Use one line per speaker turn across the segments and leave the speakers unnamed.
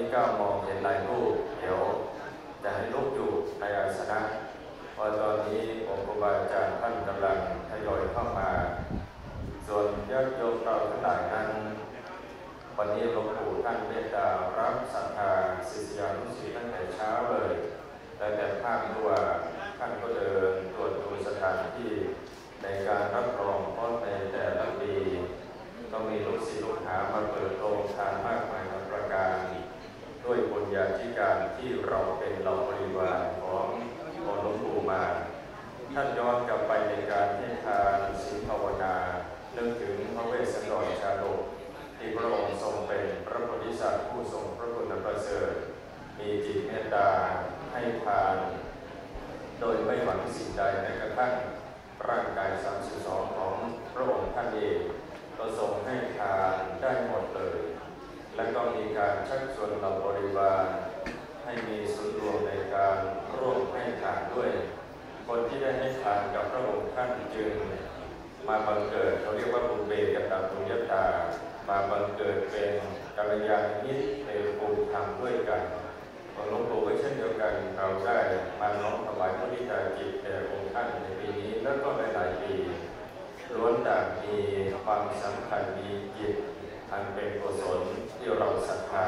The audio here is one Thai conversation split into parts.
นี้ก็มองเห็นหลายรูป เดี๋ยวจะให้ลุกอยู่ในอาสนะเพราะตอนนี้องค์ครูบาอาจารย์ท่านกำลังทยอยเข้ามา ส่วนญาติโยมเราทั้งหลายนั้น วันนี้หลวงปู่ท่านเมตตารับศรัทธาศิษยานุศิษย์ตั้งแต่เช้าเลยแตั้งแต่ภาคตัวท่านก็เดินตรวจดูสถานที่ในการรับรองเพราะในแต่ละปีก็มีลูกศิษย์ลูกหามาเปิดโรงทานมากมายหลายประการ ด้วยบุญญาธิการที่เราเป็นเราบริวารขององค์หลวงปู่มา ท่านย้อนกลับไปในการให้ทานศีลภาวนาเนึกถึงพระเวสสันดรชาดกที่พระองค์ทรงเป็นพระโพธิสัตว์ผู้ทรงพระคุณประเสริฐมีจิตเมตตาให้ทาน โดยไม่หวังสิ่งใดแม้กระทั่งร่างกาย 32 ของพระองค์ท่านเองก็ทรงให้ทานได้หมดเลย และก็มีการชักชวนเราบริวารให้มีส่วนรวมในการร่วมให้ทานด้วย คนที่ได้ให้ทานกับพระองค์ท่านจึงมาบังเกิดเขาเรียกว่าบุเบกตาบุญญาตา มาบังเกิดเป็นกัลยาณมิตรในภูมิธรรมด้วยกันของหลวงปู่ก็เช่นเดียวกันเราได้มาน้อมถวายพระนิจาจิตแด่องค์ท่านในปีนี้แล้วก็หลายๆปีล้วนต่างมีความสำคัญมีจิต อันเป็นกุศลที่เราศรัทธา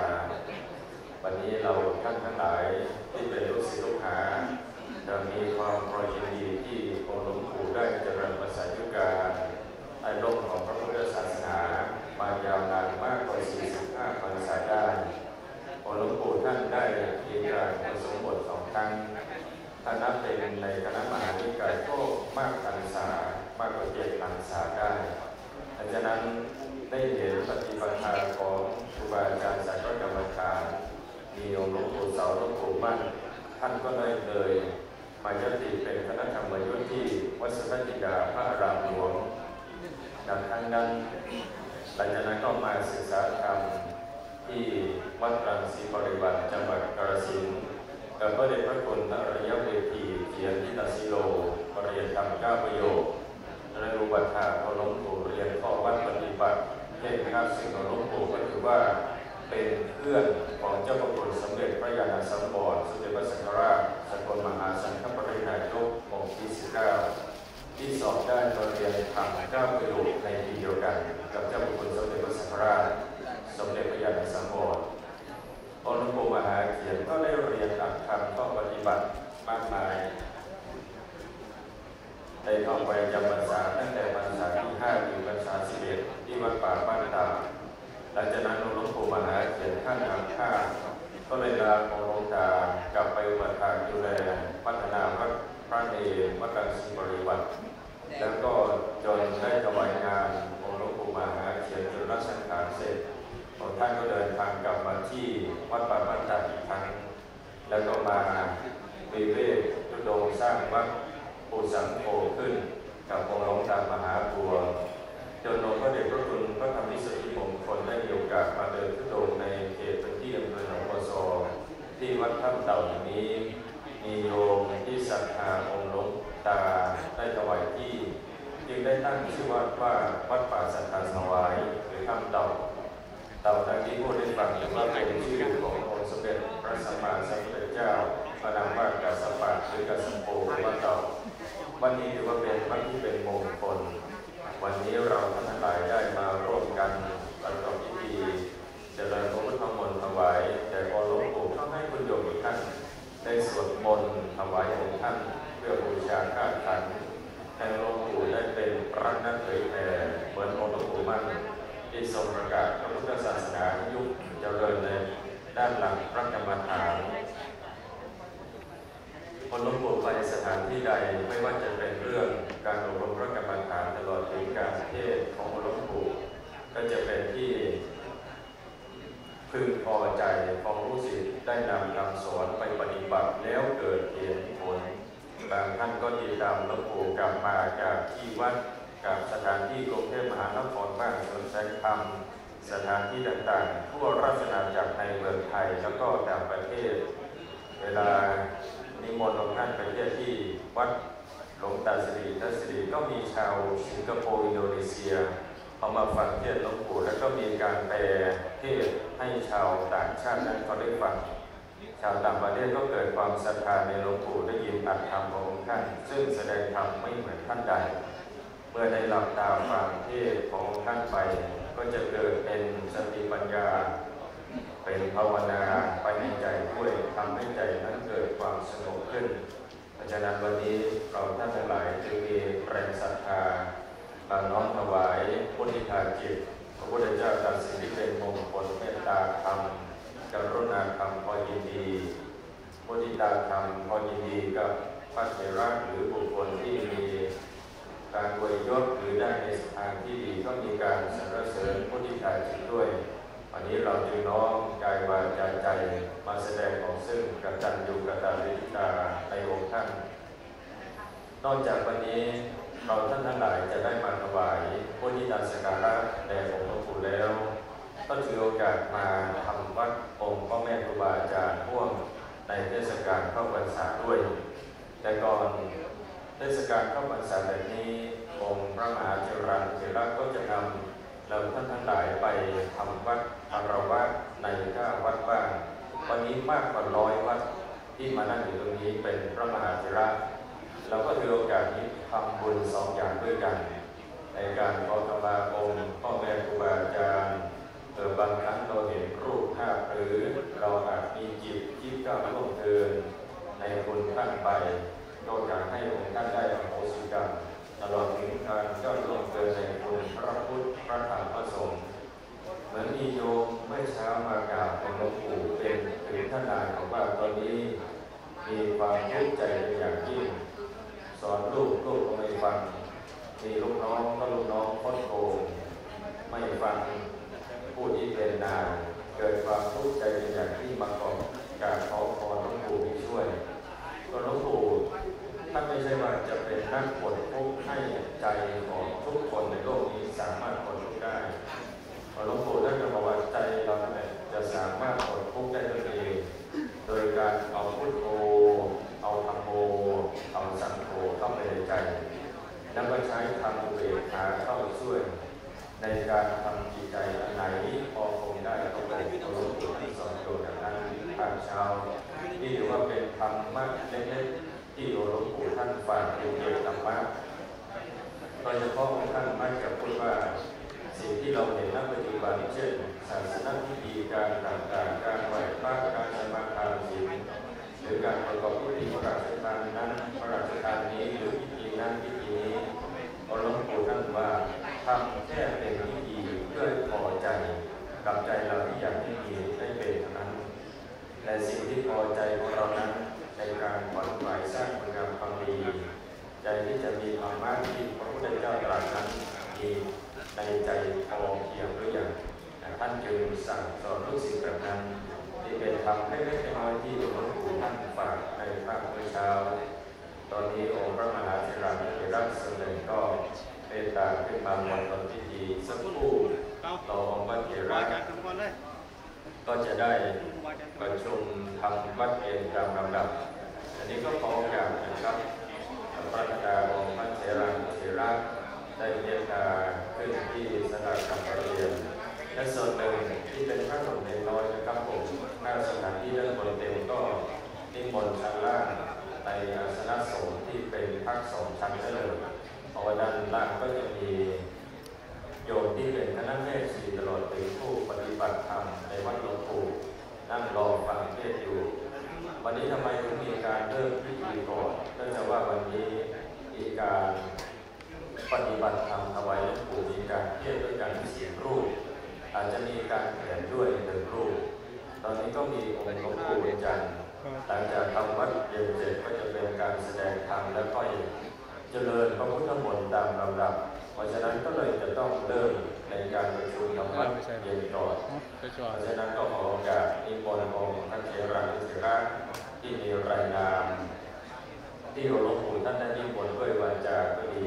วันนี้เราท่านทั้งหลายที่เป็นลูกศิษย์ลูกหาจะมีความปรยินดีที่องค์หลวงปู่ได้เจริญภาษายุการไอ้ร่มของพระพุทธศาสนามายาวนานมากกว่า 45พรรษาได้องค์หลวงปู่ท่านได้มีการประสมบทสองครั้งท่านนับเป็นในคณะมหาวิกาลัยก็มากพรรษามากกว่าเจ็ดพรรษาได้ดังนั้น ได้เห็นปฏิปทาของครูบาอาจารย์สายพระกรรมฐานมีองค์หลวงปู่เสาหลวงปู่มั่น ท่านก็ได้เลยมายติเป็นคณะธรรมยุทธที่วัดสัจิดาพระอารามหลวงดังครั้งนั้นหลังจากนั้นก็มาศึกษาธรรมที่วัดรังสีบริวัติจังหวัดกาฬสินธุ์กับพระเดชพระคุณพระอริยเวทีเขียนทิตาสิโลปริยนธรรมเก้าประโยคและรูปัฏฐานของหลวงปู่เรียนข้อวัดปฏิบัติ เทศนะครับสิ่งของหลวงปู่ก็ถือว่าเป็นเพื่อนของเจ้าประคุณสมเด็จพระยาณสังวรสมเด็จพระสังฆราชสกลมหาสังฆปรินายกองค์ที่19ที่สอบได้มาเรียนทำเก้าประโยคในปีเดียวกัน กับเจ้าประคุณสมเด็จพระสังฆราชสมเด็จพระยาณสังวรองค์หลวงปู่มหาเขียนก็ได้เรียนอักธรรมข้อปฏิบัติมากมาย ได้เข้าไปจำพรรษาตั้งแต่พรรษาที่5ถึงพรรษา11ที่วัดป่าบ้านตาหลังจากนั้นหลวงปู่มหาเขียนท่านอาฆาตก็เลยลาของหลวงตากลับไปอุปถากดูแลพัฒนาวัดพระเนรวัดรังสีบริวัติแล้วก็จนได้ถวายงานองค์หลวงปู่มหาเขียนจนรัชกาลเสร็จของท่านก็เดินทางกลับมาที่วัดป่าบ้านตาอีกครั้งแล้วก็มาวิเวกทุดงสร้างวัด ปูสังโฆขึ้น กับองค์หลวงตามหาบัวจนหลวงพ่อเดชพระคุณพระธรรมวิสุทธิมงคลได้มีโอกาสมาเดินทุดงในเขตพื้นที่อำเภอหนองบัวซอที่วัดถ้ำเต่าแห่งนี้ มีโยมที่ศรัทธาองค์หลวงตาได้ถวายที่จึงได้ตั้งชื่อวัดว่าวัดป่าสัทธาสวายหรือถ้ำเต่าเต่าทั้งที่พูดได้ฟังว่าเป็นชื่อขององค์สมเด็จพระสัมมาสัมพุทธเจ้าพระนามว่ากัสสปะหรือกัสสโปว่าเต่า วันนี้ถือว่าเป็นวันที่เป็นมงคล วันนี้เราทั้งหลายได้มาร่วมกันประกอบพิธีเจริญพระพุทธมนต์ถวายแด่องหลวงปู่ก็ให้คุณโยมท่านได้สวดมนต์ถวายองค์ท่านเพื่อบูชาข้าขันให้หลวงปู่ได้เป็นพระนักเผยแผ่เหมือนองค์หลวงปู่มั่นที่ทรงประกาศพระพุทธศาสนายุคเจริญในด้านหลังพระกรรมฐาน คนลวงปู่ไปสถานที่ใดไม่ว่าจะเป็นเรื่องการอบรมพระกรรมฐานตลอดถึงการเทศของหลวงปู่ก็จะเป็นที่พึงพอใจของผู้ศิษย์ได้นำคำสอนไปปฏิบัติแล้วเกิดเหตุผลบางท่านก็ติดตามหลวงปู่กลับมาจากที่วัดกับสถานที่กรุงเทพมหานครบ้างสวนแสงธรรมสถานที่ต่างๆ ทั่วราชอาณาจักรในเมืองไทยแล้วก็ต่างประเทศ เวลา นิมนต์หลวงท่านไปเทศน์ที่วัดหลวงตาสิริทัศรีก็มีชาวสิงคโปร์อินโดนีเซียเขามาฟังเทศน์หลวงปู่แล้วก็มีการแปลเทศให้ให้ชาวต่างชาตินั้นเขาได้ฟังชาวต่างประเทศก็เกิดความศรัทธาในหลวงปู่ได้ยินอัตธรรมขององค์ท่าน ซึ่งแสดงธรรมไม่เหมือนท่านใด เมื่อได้หลับตาฟังเทศของท่านไป ก็จะเกิดเป็นสติปัญญา เป็นภาวนาไปในใจด้วยทำให้ใจนั้นเกิดความสงบขึ้นเพราะฉะนั้นวันนี้เราท่านทั้งหลายจึงมีแรงศรัทธามาน้อมถวายพุทธิทาจิตพระพุทธเจ้าตรัสสิ่งที่เป็นมงคลเมตตาธรรมกรุณาธรรมพอยินดีมุทธิตาธรรมพอยินดีกับพระเถระหรือบุคคลที่มีการอวยยศหรือได้ในทางที่ดีก็มีการสรรเสริญพุทธิทาจิตด้วย วันนี้เราจึงน้อมกายวาจาใจมาแสดงของซึ่งกตัญญูกตเวทิตาในองค์ท่าน นอกจากวันนี้เราท่านทั้งหลายจะได้มาถวายพุทธิทาสการะแด่องค์หลวงปู่แล้ว ก็ถือโอกาสมาทำวัดองค์พ่อแม่ครูบาอาจารย์พ่วงในเทศกาลเข้าพรรษาด้วย แต่ก่อนเทศกาลเข้าพรรษาแบบนี้องค์พระมหาเจริญเจระก็จะนำเราท่านทั้งหลายไปทำวัด อารวะในก้าวัดบ้างวันนี้มากกว่าร้อยวัดที่มานั่งอยู่ตรงนี้เป็นพระมหาเจระเราก็ถือโอกาสนี้ทำบุญสองอย่างด้วยกัน ในการขอขมาองค์พ่อแม่ครูบาอาจารย์เออบางครั้งเราเห็นรูปภาพหรือเราอาจมีจิตที่ก้าวล่วงเกินในบุญท่านไปก็อยากให้องค์ท่านได้อโหสิกรรมตลอดถึงการก้าวล่วงเกินในบุญพระพุทธพระธรรมพระสงฆ์ เหมือนมีโยมเมื่อเช้ามากราบหลวงปู่เป็นถึงท่านนายของว่าตอนนี้มีความทุกข์ใจเป็นอย่างยิ่งสอนลูกลูกก็ไม่ฟัง มีลูกน้องก็ลูกน้องคดโกงไม่ฟังผู้ที่เป็นนายเกิดความทุกข์ใจเป็นอย่างที่มาขอการขอพรหลวงปู่ให้ช่วยก็หลวงปู่ท่านไม่ใช่ว่าจะเป็นนักปลดทุกข์ให้ใจของทุกคนในโลกนี้สามารถปลดทุกข์ได้ หลวงปู่ท่านก็บอกว่าใจเราเนี่ยจะสามารถปลดทุกข์ได้ด้วยเอง โดยการเอาพุทโธ เอาธรรมโม เอาสังโฆเข้าไปในใจแล้วก็ใช้ธรรมอุเบกขาเข้าช่วย ในการทำจิตใจอันไหนพอคงได้ก็ไปรู้ตัวที่สอนตัวอย่างนั้นทางเช้าที่ถือว่าเป็นธรรมะเล็กๆที่หลวงปู่ท่านฝากเป็นเกี่ยวกับธรรมะโดยเฉพาะท่านมักจะพูดว่าสิ่งที่เราเห็นณปัจจุบัน เช่นศาสนพิธีการต่างๆ การไหว้พระการสมาทานศีลหรือการประกอบพิธีพระราชทานนั้นพระราชทานนี้หรือพิธีนั้นพิธีนี้หลวงปู่ท่านว่าทำแค่เป็นพิธีเพื่อพอใจกับใจเราที่อยากให้มีได้เป็นเท่านั้นแต่สิ่งที่พอใจของเรานั้นในการขวัญฝ่ายสร้างคุณงามความดีใจที่จะมีธรรมะที่พระพุทธเจ้าตรัสนั้นมีในใจพอเพียงหรือยังท่านจึงสั่งสอนลูกศิษย์แบบนั้น ที่เป็นธรรมให้เล็กน้อยที่หลวงปู่ท่านฝากในภาคเมื่อเช้า ตอนนี้องค์พระมหาเถระเถระสมเด็จก็เมตตาขึ้นมาวันตนพิธีสักครู่ต่อองค์พระเถระ
ว่าน
ก็จะได้ประชุมทำวัดเองตามลำดับ อันนี้ก็ขอโอกาสนะครับพระดาของค์พระเถระเถระได้เมตตาขึ้นที่สถานกรรมเรียน และส่วนหนึ่งที่เป็นพระสงฆ์ในน้อยนะครับผมหน้าสถานที่ด้านบนเต็มก็นิมนต์ชั้นล่างในอาสนะสงฆ์ที่เป็นพักสองชั้นได้เลยเพระว่าด้านล่างก็จะมีโยมที่เป็นคณะแม่ชีตลอดถึงผู้ปฏิบัติธรรมในวัดหลวงปู่นั่งรอฟังเทศอยู่ วันนี้ทำไมถึงมีการเริ่มพิธีก่อนเนื่องจากว่าวันนี้มีการปฏิบัติธรรมถวายหลวงปู่มีการเทศด้วยการเสียงรูป อาจจะมีการเขียนด้วยหนึ่งรูป ตอนนี้ก็มีองค์หลวงปู่จันทร์หลังจากทำวัดเย็นเสร็จก็จะเป็นการแสดงธรรมแล้วก็เจริญพระพุทธมนต์ตามลำดับ เพราะฉะนั้นก็เลยจะต้องเริ่มในการประชุมธรรมวัดเย็นก่อน
ไปจอ
เพ
ด
ราะฉะนั้นก็ขอโอกาสนิมนต์องค์ท่านเทรานุเถระที่มีรายนามที่หลวงปู่ท่านได้นิมนต์ด้วยวาจาก็ดี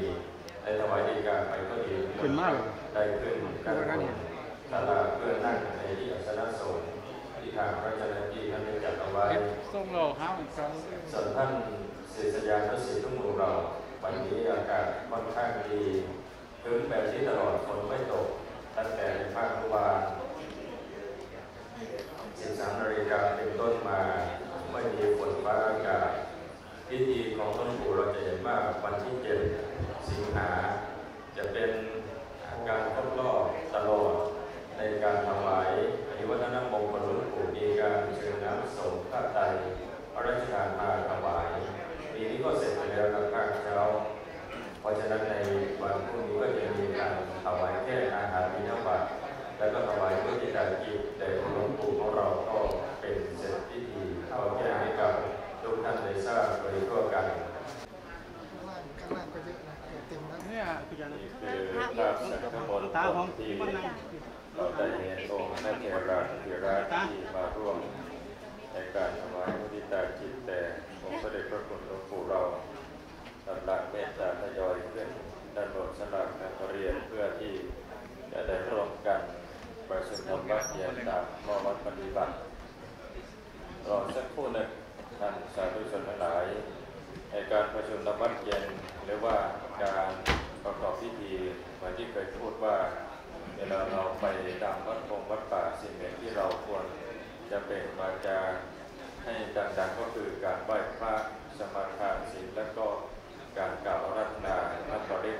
ได้ถวายดีกาไปก็ดี
ขึ้นมากเลย
ได้ขึ้นกันบ นศาลาเพื่อนั่งในที่อัสนะสงฆ์ที่ทางพระเจ้าหน้าที่ท่านได้จัดเอาไว้
ส่งเราห้าของเขา
ส่วนท่านศิษยานุศิษย์ทุกหมู่เรา วันนี้อากาศค่อนข้างดีถึงแบบที่ตลอดฝนไม่ตก ตั้งแต่ในภาคตุวา13นาฬิกาเป็นต้นมา ไม่มีฝนฟ้าอากาศพิธีของหลวงปู่เราจะเห็นว่าวันที่7สิงหาจะเป็นการครบรอบตลอด ในการถวายอภิวัฒนมงคลหลวงปู่มีการเชิญน้ำสงฆ์พระไตรพระราชทานมาถวายปีนี้ก็เสร็จไปแล้วนะภาคเช้าเพราะฉะนั้นในวันพรุ่งนี้ก็จะมีการถวายแค่อาหารมินบัตแล้วก็ถวายมุทิตาจิตแต่หลวงปู่ของเราก็เป็นเสร็จพิธีเข้าแก้ให้กับทุกท่านได้ทราบโดยทั่วกัน
ข้างล่างข้างล่างก็เยอะนะเกือบเต็มแล้ว
เนี่ยคืออย่าง
นี่คือภาพสังฆมนต์
ตาผม
ที่
มันนั่ง
เราได้เห็นองค์พระเทราเทราที่มาร่วมในการถวายมุทิตาจิตแต่องค์พระเดชพระคุณหลวงปู่เรากำลังเมตตาทยอยเพื่อนด้านบนสลักนักเรียนเพื่อที่จะได้ร่วมกันประชุมธรรมะเยนตามข้อวัดปฏิบัติ รอสักครู่หนึ่งท่านสาธุชนทั้งหลาย ในการประชุมธรรมะเย็นหรือว่าการประกอบพิธีเหมือนที่เคยพูดว่า เวลาเราไปตามวัดพงวัดป่าสิ่งหนึ่งที่เราควรจะเป็นมาจาให้ดังๆก็คือการไหว้พระสมาทานศีลและก็การกล่าวอารัตนาพระปริต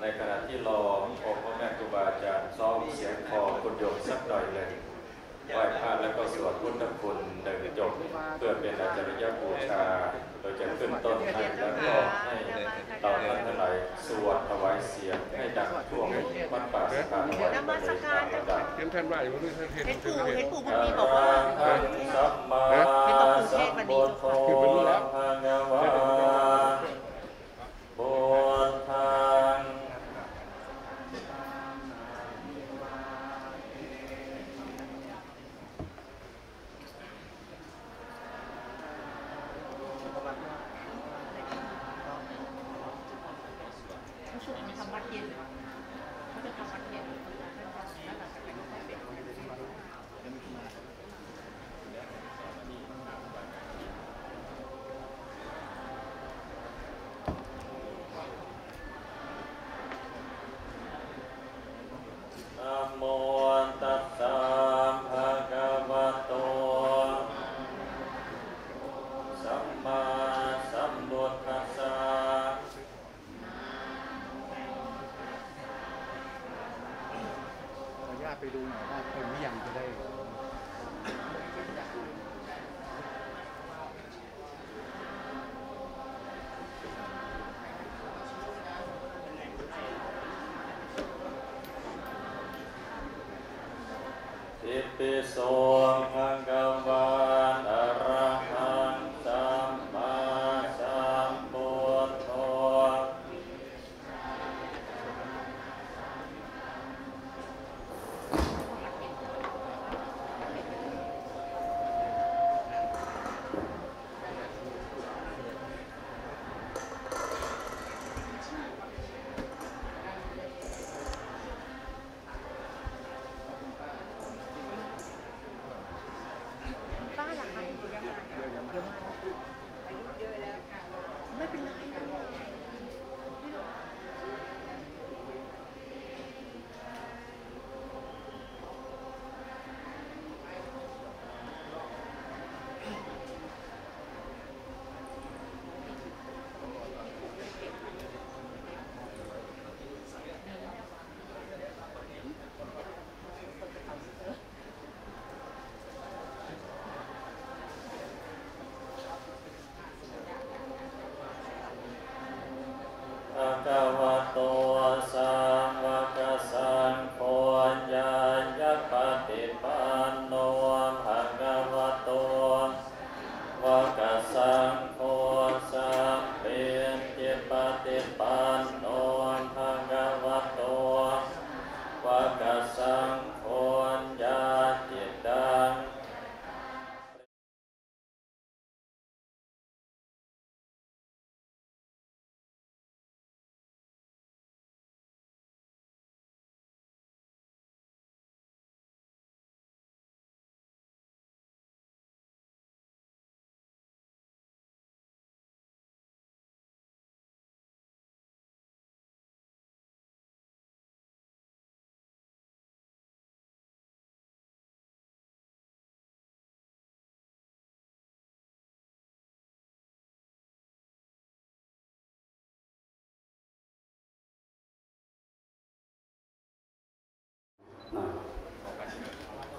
ในขณะที่รอองค์พระแม่ครูบาอาจารย์ซ้อมเสียงคอคุณโยมสักหน่อยเลยไหว้พระ แล้วก็สวดพุทธคุณหนึ่งจบเพื่อเป็นอาจารยบูชาโดยจะขึ้นต้นให้แล้วก็ให้เราท่านทั้งหลายสวดถวายเสียงให้ดังทั่ววัดป่าสถานวัด
นมัสการเจ้าค่ะ
เห็นท่านว่าอยู่ว่าไม่เห็น
เห็นปู่
เห็น
เห็นปู่บุญมีบอกว่า
สัมมาสัมพุทโธภะคะวะพุทธัง
เขาช่วงนี้ทำวัดเย็นเขาจะทำวัดเย็นแล้วหลังจากนั้นก็ค่อยเป็น
นะโมตัสสะภะคะวะโต สัมมาสัมพุทธัสสะ
ขออนุญาต ไปดูหน่อย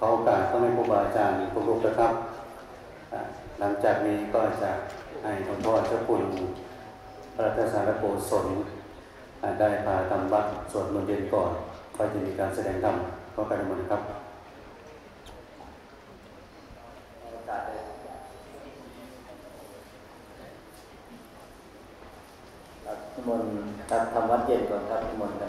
ขอ
โอ
กาสก็ให้ครูบาอาจารย์ทุกรูปนะครับหลังจากนี้ก็จะให้หลวงพ่อเจ้าคุณพระรัตนสารโกศลอ่าได้พาทำวัดสวดมนต์เย็นก่อนก็จะมีการแสดงธรรมก็การนิมนต์นครับ
ครับนิมนต์ทำวัดเย็นก่อนครับนิมนต์